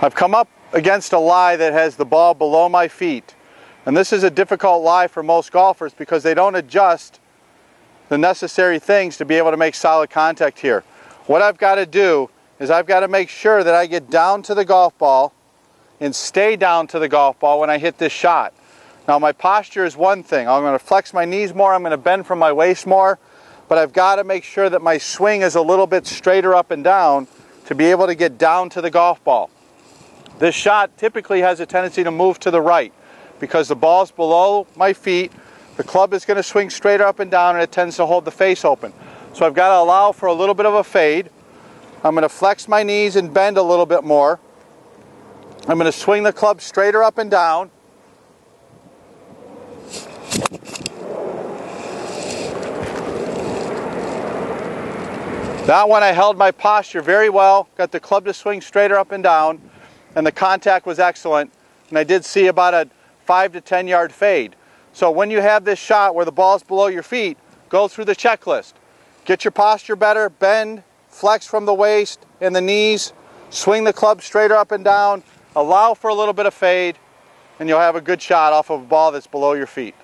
I've come up against a lie that has the ball below my feet. And this is a difficult lie for most golfers because they don't adjust the necessary things to be able to make solid contact here. What I've got to do is I've got to make sure that I get down to the golf ball and stay down to the golf ball when I hit this shot. Now my posture is one thing. I'm going to flex my knees more, I'm going to bend from my waist more, but I've got to make sure that my swing is a little bit straighter up and down to be able to get down to the golf ball. This shot typically has a tendency to move to the right because the ball's below my feet, the club is going to swing straight up and down and it tends to hold the face open. So I've got to allow for a little bit of a fade. I'm going to flex my knees and bend a little bit more. I'm going to swing the club straighter up and down. That one I held my posture very well, got the club to swing straighter up and down, and the contact was excellent. And I did see about a 5 to 10 yard fade. So when you have this shot where the ball's below your feet, go through the checklist. Get your posture better, bend, flex from the waist and the knees, swing the club straighter up and down, allow for a little bit of fade, and you'll have a good shot off of a ball that's below your feet.